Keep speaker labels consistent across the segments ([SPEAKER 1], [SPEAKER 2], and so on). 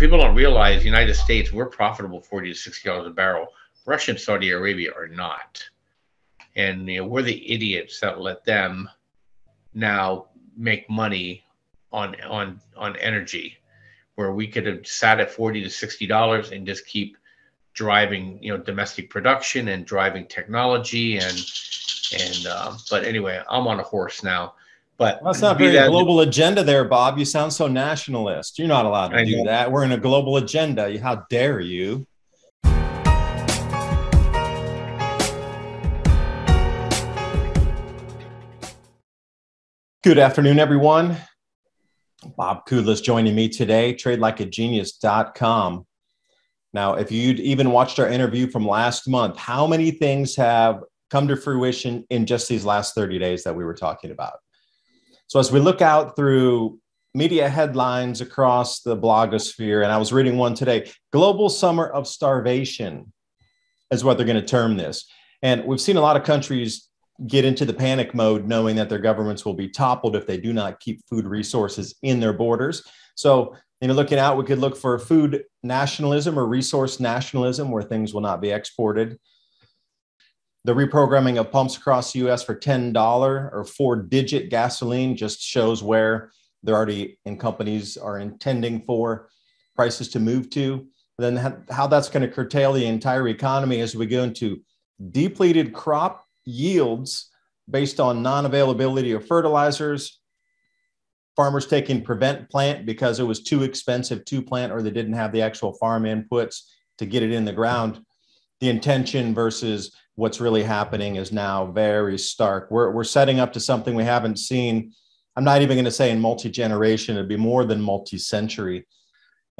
[SPEAKER 1] people don't realize, the United States, we're profitable 40 to 60 dollars a barrel. Russia and Saudi Arabia are not. And you know, we're the idiots that let them now make money on on on energy where we could have sat at 40 to 60 dollars and just keep driving you know domestic production and driving technology and and uh, but anyway i'm on a horse now but
[SPEAKER 2] well, that's not very that, global agenda there bob you sound so nationalist you're not allowed to I do know. that we're in a global agenda how dare you Good afternoon, everyone. Bob Kudla's joining me today, tradelikeagenius.com. Now, if you'd even watched our interview from last month, how many things have come to fruition in just these last 30 days that we were talking about? So, as we look out through media headlines across the blogosphere, and I was reading one today Global Summer of Starvation is what they're going to term this. And we've seen a lot of countries get into the panic mode knowing that their governments will be toppled if they do not keep food resources in their borders. So, you know, looking out, we could look for food nationalism or resource nationalism where things will not be exported. The reprogramming of pumps across the US for $10 or four digit gasoline just shows where they're already in companies are intending for prices to move to. Then how that's going to curtail the entire economy as we go into depleted crop yields based on non-availability of fertilizers farmers taking prevent plant because it was too expensive to plant or they didn't have the actual farm inputs to get it in the ground the intention versus what's really happening is now very stark we're, we're setting up to something we haven't seen i'm not even going to say in multi-generation it'd be more than multi-century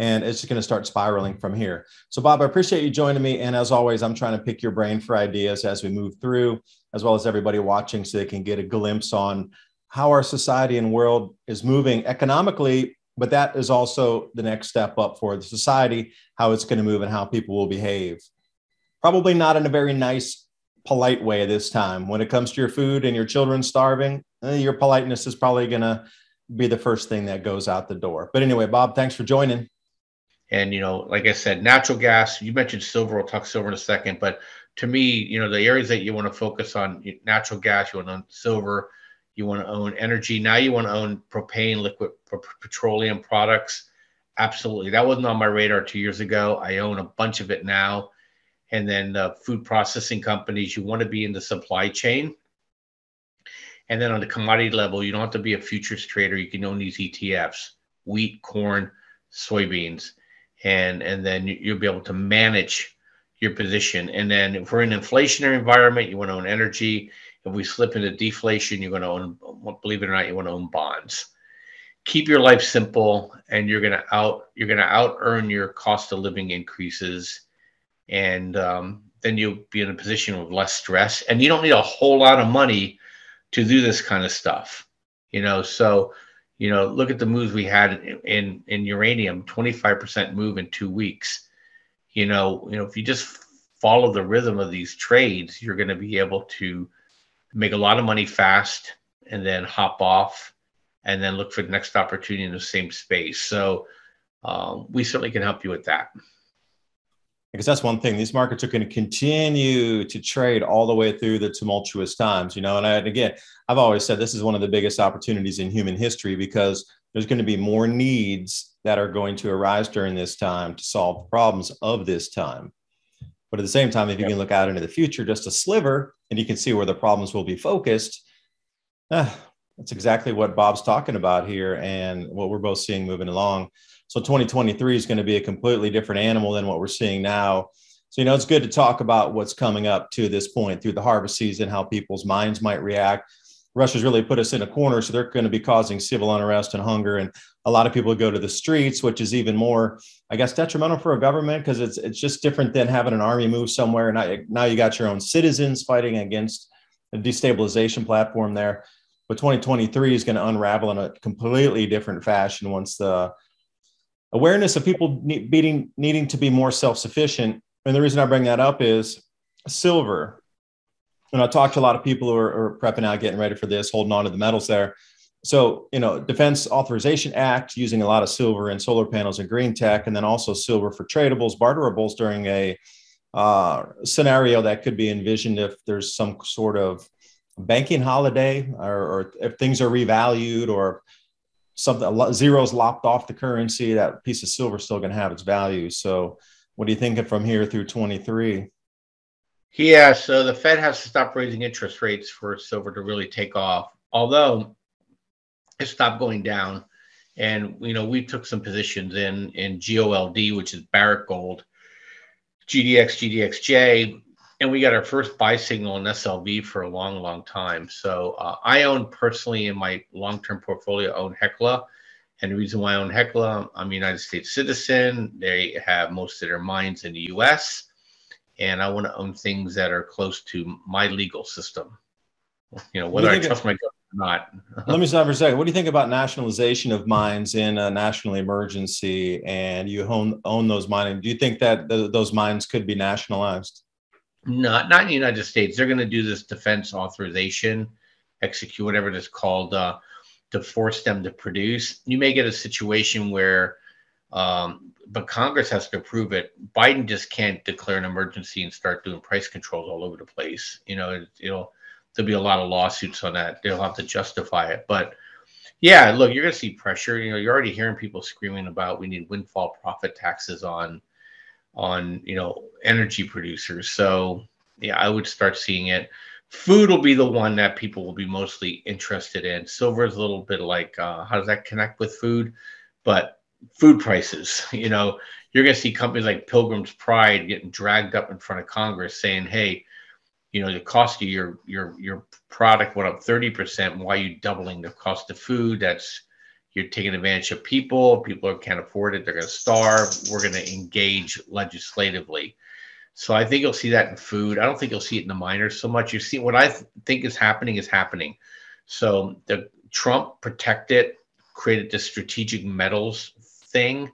[SPEAKER 2] and it's just going to start spiraling from here. So, Bob, I appreciate you joining me. And as always, I'm trying to pick your brain for ideas as we move through, as well as everybody watching, so they can get a glimpse on how our society and world is moving economically. But that is also the next step up for the society, how it's going to move and how people will behave. Probably not in a very nice, polite way this time. When it comes to your food and your children starving, eh, your politeness is probably going to be the first thing that goes out the door. But anyway, Bob, thanks for joining.
[SPEAKER 1] And you know, like I said, natural gas. You mentioned silver. We'll talk silver in a second. But to me, you know, the areas that you want to focus on: natural gas. You want to own silver. You want to own energy. Now you want to own propane, liquid petroleum products. Absolutely, that wasn't on my radar two years ago. I own a bunch of it now. And then uh, food processing companies. You want to be in the supply chain. And then on the commodity level, you don't have to be a futures trader. You can own these ETFs: wheat, corn, soybeans and and then you'll be able to manage your position. And then if we're in an inflationary environment, you want to own energy. If we slip into deflation, you're going to own, believe it or not, you want to own bonds. Keep your life simple, and you're going to out you're going to out earn your cost of living increases, and um, then you'll be in a position with less stress. And you don't need a whole lot of money to do this kind of stuff, you know. So you know, look at the moves we had in in, in uranium, 25% move in two weeks. You know, you know, if you just follow the rhythm of these trades, you're going to be able to make a lot of money fast and then hop off and then look for the next opportunity in the same space. So um, we certainly can help you with that
[SPEAKER 2] because that's one thing. These markets are going to continue to trade all the way through the tumultuous times you know? And, I, and again i've always said this is one of the biggest opportunities in human history because there's going to be more needs that are going to arise during this time to solve the problems of this time. But at the same time if you can look out into the future just a sliver and you can see where the problems will be focused eh, that's exactly what bob's talking about here and what we're both seeing moving along so 2023 is going to be a completely different animal than what we're seeing now. So, you know, it's good to talk about what's coming up to this point through the harvest season, how people's minds might react. Russia's really put us in a corner, so they're going to be causing civil unrest and hunger, and a lot of people go to the streets, which is even more, I guess, detrimental for a government because it's it's just different than having an army move somewhere. Now, now you got your own citizens fighting against a destabilization platform there. But 2023 is going to unravel in a completely different fashion once the awareness of people need, being, needing to be more self-sufficient. And the reason i bring that up is silver. And i talk to a lot of people who are, are prepping out getting ready for this holding on to the metals there. So you know defense authorization act using a lot of silver and solar panels and green tech and then also silver for tradables barterables during a uh, scenario that could be envisioned if there's some sort of banking holiday or, or if things are revalued or something zeros lopped off the currency that piece of silver is still going to have its value so what are you thinking from here through 23
[SPEAKER 1] yeah so the fed has to stop raising interest rates for silver to really take off although it stopped going down. And you know, we took some positions in in GOLD, which is Barrick Gold, GDX, GDXJ, and we got our first buy signal in SLV for a long, long time. So uh, I own personally in my long-term portfolio own Hecla, and the reason why I own Hecla, I'm a United States citizen. They have most of their mines in the U.S., and I want to own things that are close to my legal system. You know, whether I trust my government or not.
[SPEAKER 2] Let me stop for a second. What do you think about nationalization of mines in a national emergency and you own, own those mining? Do you think that those mines could be nationalized?
[SPEAKER 1] Not, not in the United States. They're going to do this defense authorization, execute whatever it is called, uh, to force them to produce. You may get a situation where, um, but Congress has to approve it. Biden just can't declare an emergency and start doing price controls all over the place. You know, it, it'll there'll be a lot of lawsuits on that. They'll have to justify it. But yeah, look, you're going to see pressure. You know, you're already hearing people screaming about we need windfall profit taxes on on you know energy producers. So yeah, I would start seeing it. Food will be the one that people will be mostly interested in. Silver is a little bit like uh, how does that connect with food, but food prices. You know, you're going to see companies like Pilgrim's Pride getting dragged up in front of Congress saying, "Hey, you know the cost of your your your product went up 30% why are you doubling the cost of food that's you're taking advantage of people. People can't afford it. They're going to starve. We're going to engage legislatively. So i think you'll see that in food. I don't think you'll see it in the miners so much. You see what i th- think is happening is happening. So the trump protected created the strategic metals thing.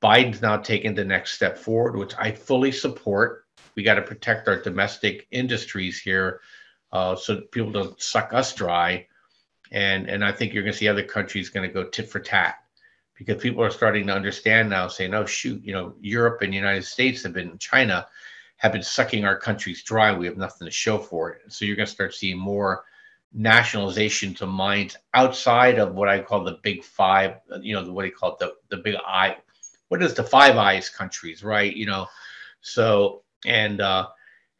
[SPEAKER 1] Biden's now taken the next step forward which i fully support. We got to protect our domestic industries here uh, so people don't suck us dry. And and I think you're going to see other countries going to go tit for tat because people are starting to understand now, saying, "Oh shoot, you know, Europe and the United States have been China have been sucking our countries dry. We have nothing to show for it." So you're going to start seeing more nationalization to mines outside of what I call the big five. You know, what do you call it? The the big eye. What is the Five Eyes countries, right? You know, so and uh,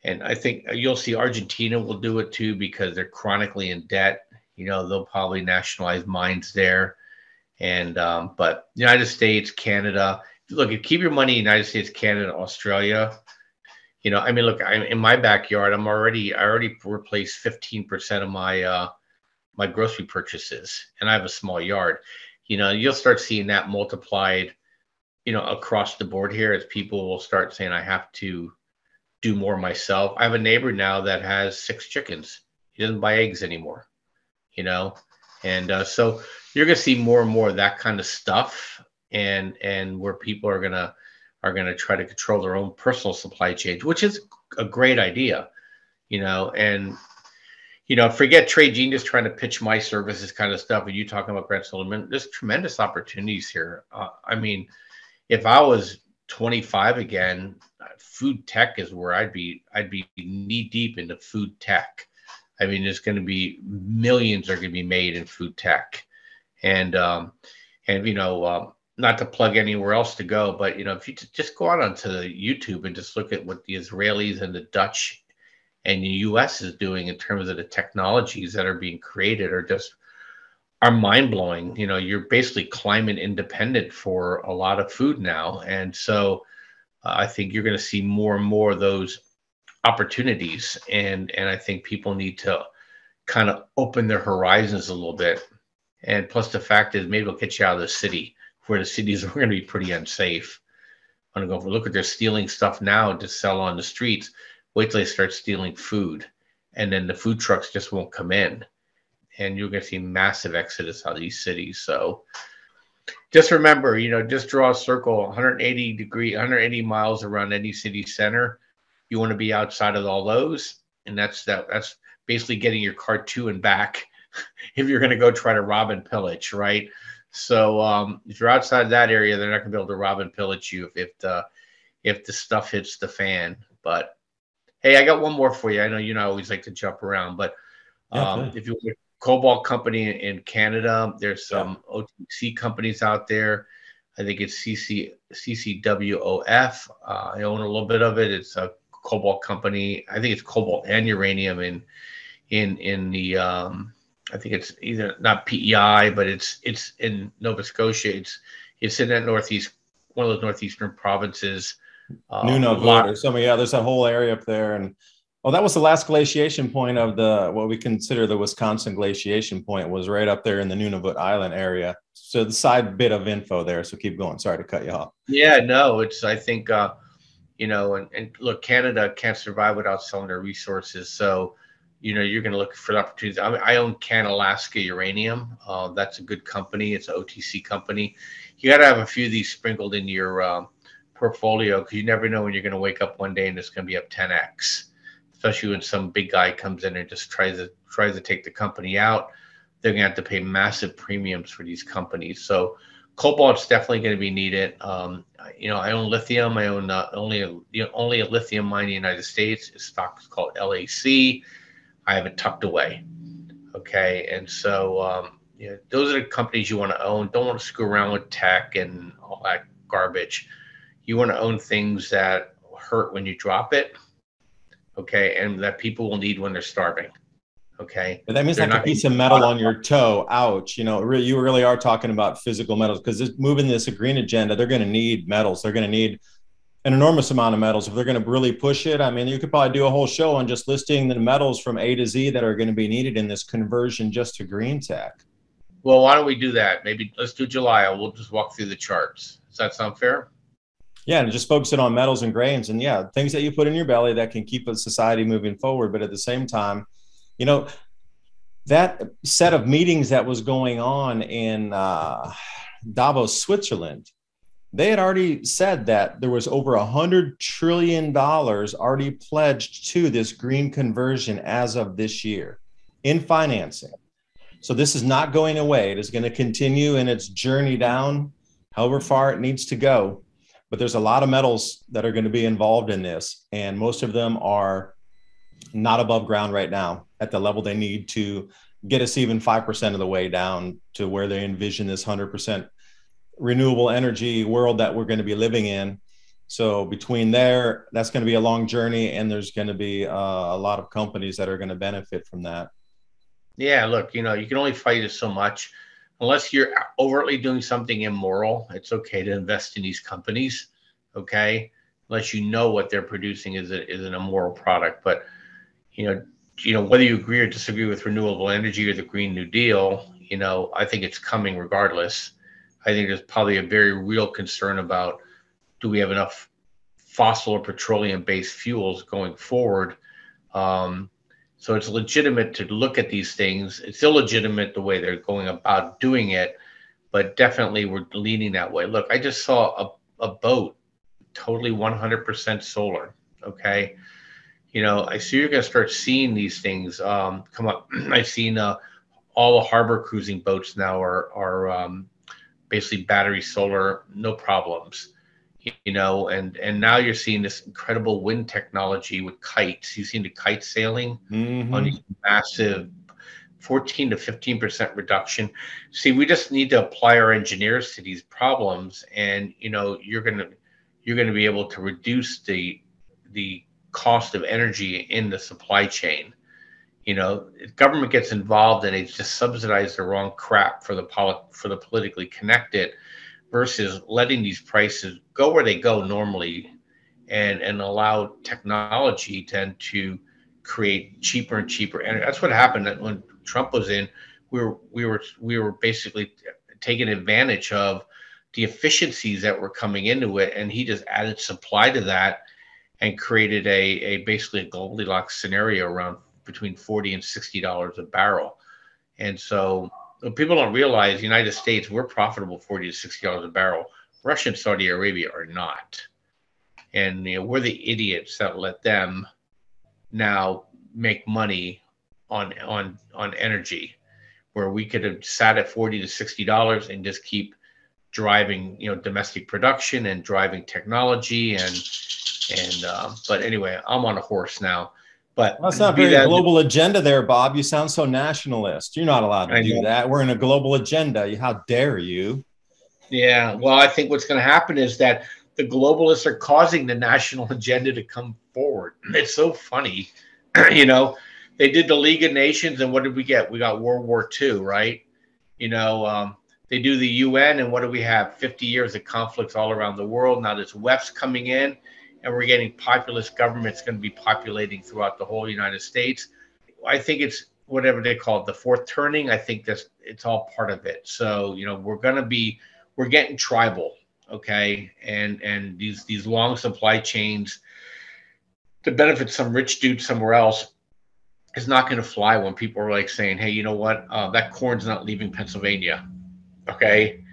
[SPEAKER 1] and I think you'll see Argentina will do it too because they're chronically in debt. You know, they'll probably nationalize mines there, and um, but United States, Canada. Look, keep your money United States, Canada, Australia. You know, I mean, look, I'm in my backyard. I'm already I already replaced 15% of my uh, my grocery purchases, and I have a small yard. You know, you'll start seeing that multiplied, you know, across the board here as people will start saying, I have to do more myself. I have a neighbor now that has six chickens. He doesn't buy eggs anymore, you know, and uh, so you're gonna see more and more of that kind of stuff, and and where people are gonna are gonna try to control their own personal supply chains, which is a great idea, you know, and you know, forget trade genius trying to pitch my services kind of stuff, and you talking about Grand Solar Min. There's tremendous opportunities here. Uh, I mean, if I was 25 again, food tech is where I'd be. I'd be knee deep into food tech. I mean, there's going to be millions are going to be made in food tech, and um, and you know, um, not to plug anywhere else to go, but you know, if you just go out onto YouTube and just look at what the Israelis and the Dutch and the U.S. is doing in terms of the technologies that are being created, are just are mind blowing. You know, you're basically climate independent for a lot of food now, and so uh, I think you're going to see more and more of those opportunities, and and I think people need to kind of open their horizons a little bit. And plus, the fact is, maybe it'll get you out of the city, where the cities are going to be pretty unsafe. I'm going to go look at they're stealing stuff now to sell on the streets. Wait till they start stealing food, and then the food trucks just won't come in, and you're going to see massive exodus out of these cities. So just remember, you know, just draw a circle 180 degree, 180 miles around any city center. You want to be outside of all those, and that's that. That's basically getting your car to and back if you're going to go try to rob and pillage, right? So um, if you're outside that area, they're not going to be able to rob and pillage you if, if the if the stuff hits the fan. But hey, I got one more for you. I know you know I always like to jump around, but um, yeah, if you Cobalt Company in Canada, there's some yeah. OTC companies out there. I think it's CC CCWOF. Uh, I own a little bit of it. It's a cobalt company. I think it's cobalt and uranium in in in the um, I think it's either not PEI, but it's it's in Nova Scotia. It's it's in that northeast one of those northeastern provinces.
[SPEAKER 2] Uh, Nunavut or something. Yeah, there's a whole area up there, and oh, that was the last glaciation point of the what we consider the Wisconsin glaciation point was right up there in the Nunavut Island area. So the side bit of info there. So keep going. Sorry to cut you off.
[SPEAKER 1] Yeah, no, it's I think uh, you know, and, and look, Canada can't survive without selling their resources. So you know you're going to look for opportunities. I, mean, I own Canalaska Uranium. Uh, that's a good company. It's an OTC company. You got to have a few of these sprinkled in your um, portfolio because you never know when you're going to wake up one day and it's going to be up 10x. Especially when some big guy comes in and just tries to tries to take the company out, they're going to have to pay massive premiums for these companies. So cobalt's definitely going to be needed. Um, you know, I own lithium. I own uh, only a, you know, only a lithium mine in the United States. Its stock is called LAC. I have it tucked away. Okay. And so, um, you know, those are the companies you want to own. Don't want to screw around with tech and all that garbage. You want to own things that hurt when you drop it. Okay. And that people will need when they're starving. Okay.
[SPEAKER 2] But that means like a piece of metal on your toe. Ouch. You know, really, you really are talking about physical metals because moving this green agenda, they're going to need metals. They're going to need an enormous amount of metals if they're going to really push it. I mean, you could probably do a whole show on just listing the metals from A to Z that are going to be needed in this conversion just to green tech.
[SPEAKER 1] Well, why don't we do that? Maybe let's do July. We'll just walk through the charts. Does that sound fair?
[SPEAKER 2] Yeah, and just focus it on metals and grains, and yeah, things that you put in your belly that can keep a society moving forward. But at the same time, you know, that set of meetings that was going on in uh, Davos, Switzerland, they had already said that there was over a hundred trillion dollars already pledged to this green conversion as of this year in financing. So this is not going away. It is going to continue in its journey down, however far it needs to go. But there's a lot of metals that are going to be involved in this, and most of them are not above ground right now at the level they need to get us even 5% of the way down to where they envision this 100% renewable energy world that we're going to be living in. So between there, that's going to be a long journey, and there's going to be uh, a lot of companies that are going to benefit from that.
[SPEAKER 1] Yeah, look, you know, you can only fight it so much. Unless you're overtly doing something immoral, it's okay to invest in these companies. Okay, unless you know what they're producing is a, is an immoral product. But you know, you know whether you agree or disagree with renewable energy or the Green New Deal, you know, I think it's coming regardless I think there's probably a very real concern about do we have enough fossil or petroleum based fuels going forward? Um, so it's legitimate to look at these things. It's illegitimate the way they're going about doing it, but definitely we're leaning that way. Look, I just saw a, a boat totally 100% solar. Okay. You know, I see you're going to start seeing these things um, come up. I've seen uh, all the harbor cruising boats now are, are um, basically battery solar, no problems. You know, and and now you're seeing this incredible wind technology with kites. You've seen the kite sailing mm-hmm. on these massive 14 to 15 percent reduction. See, we just need to apply our engineers to these problems, and you know, you're gonna you're gonna be able to reduce the the cost of energy in the supply chain you know, government gets involved and they just subsidize the wrong crap for the poli- for the politically connected, versus letting these prices go where they go normally, and and allow technology tend to create cheaper and cheaper energy. That's what happened That when Trump was in. We were we were we were basically taking advantage of the efficiencies that were coming into it, and he just added supply to that and created a, a basically a Goldilocks scenario around between 40 and 60 dollars a barrel. And so people don't realize united states we're profitable 40 to 60 dollars a barrel. Russia and saudi arabia are not. And you know we're the idiots that let them now make money on on on energy where we could have sat at 40 to 60 dollars and just keep driving you know domestic production and driving technology and and uh, but anyway i'm on a horse now. But
[SPEAKER 2] well, that's not very that, global agenda there bob. You sound so nationalist. You're not allowed to I do know. that. We're in a global agenda. How dare you?
[SPEAKER 1] Yeah. Well i think what's going to happen is that the globalists are causing the national agenda to come forward. It's so funny. You know they did the league of nations and what did we get? We got world war ii right? You know um, they do the UN, and what do we have? 50 years of conflicts all around the world. Now there's WEFs coming in, and we're getting populist governments going to be populating throughout the whole United States. I think it's whatever they call it, the fourth turning. I think that's it's all part of it. So you know we're going to be we're getting tribal, okay, and and these these long supply chains to benefit some rich dude somewhere else is not going to fly when people are like saying, hey, you know what, uh, that corn's not leaving Pennsylvania Okay.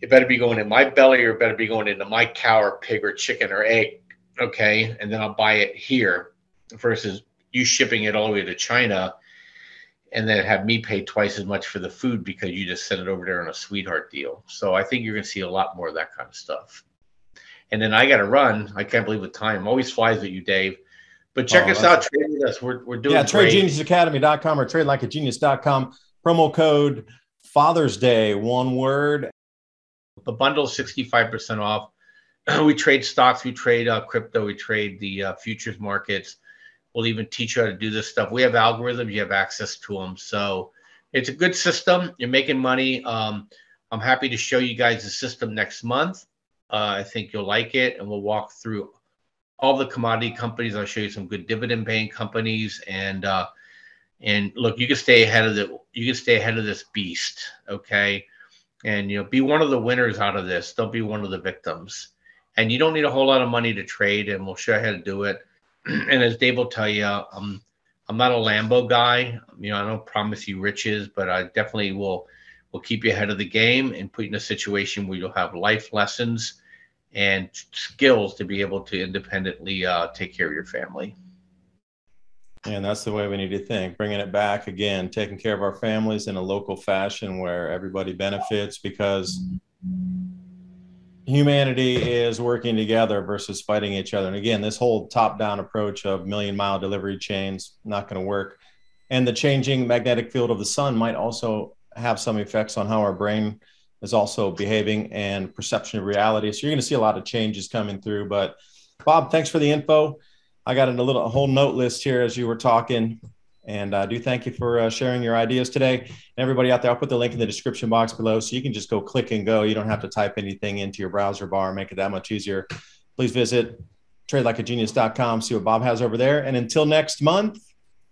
[SPEAKER 1] It better be going in my belly or it better be going into my cow or pig or chicken or egg. Okay. And then I'll buy it here versus you shipping it all the way to China and then have me pay twice as much for the food because you just sent it over there on a sweetheart deal. So I think you're going to see a lot more of that kind of stuff. And then I got to run. I can't believe the time always flies with you, Dave. But check oh, us out. Trade with us. We're, we're doing
[SPEAKER 2] Yeah, TradeGeniusAcademy.com or TradeLikeAGenius.com. Promo code Father's Day, one word.
[SPEAKER 1] The bundle is 65% off. we trade stocks, we trade uh, crypto, we trade the uh, futures markets. We'll even teach you how to do this stuff. We have algorithms, you have access to them. So it's a good system. You're making money. Um, I'm happy to show you guys the system next month. Uh, I think you'll like it, and we'll walk through all the commodity companies. I'll show you some good dividend paying companies and uh, and look, you can stay ahead of the you can stay ahead of this beast, okay? And you know, be one of the winners out of this. Don't be one of the victims. And you don't need a whole lot of money to trade, and we'll show you how to do it. and as Dave will tell you, um, I'm not a Lambo guy. You know, I don't promise you riches, but I definitely will will keep you ahead of the game and put you in a situation where you'll have life lessons and skills to be able to independently uh, take care of your family.
[SPEAKER 2] And that's the way we need to think, bringing it back again, taking care of our families in a local fashion where everybody benefits because humanity is working together versus fighting each other. And again, this whole top down approach of million mile delivery chains, not going to work. And the changing magnetic field of the sun might also have some effects on how our brain is also behaving and perception of reality. So you're going to see a lot of changes coming through. But Bob, thanks for the info. I got a little a whole note list here as you were talking. And I do thank you for uh, sharing your ideas today. And everybody out there, I'll put the link in the description box below so you can just go click and go. You don't have to type anything into your browser bar, make it that much easier. Please visit tradelikeagenius.com, see what Bob has over there. And until next month,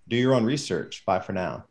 [SPEAKER 2] do your own research. Bye for now.